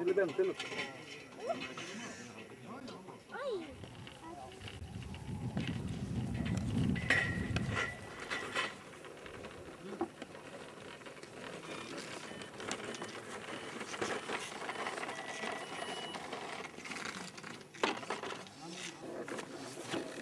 Ele ventando.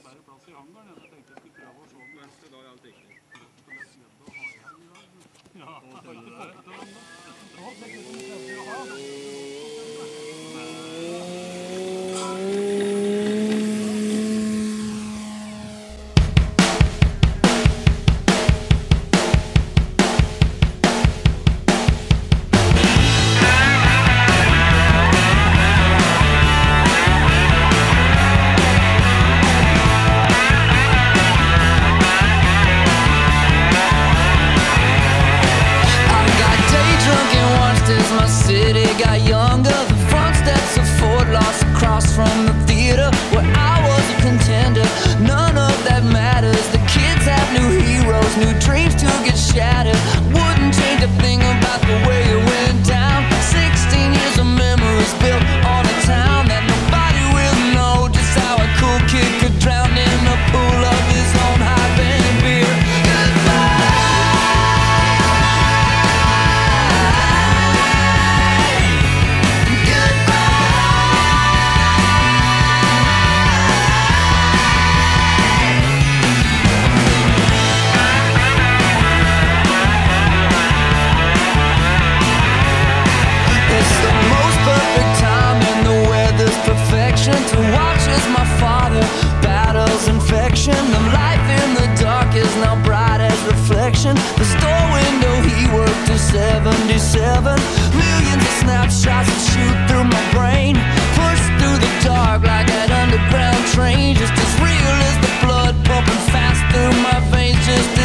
arbeiderplass i hangaren. Jeg tenkte jeg skulle prøve heaven Millions of snapshots that shoot through my brain. Push through the dark like an underground train. Just as real as the blood pumping fast through my veins Just